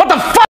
What the fuck?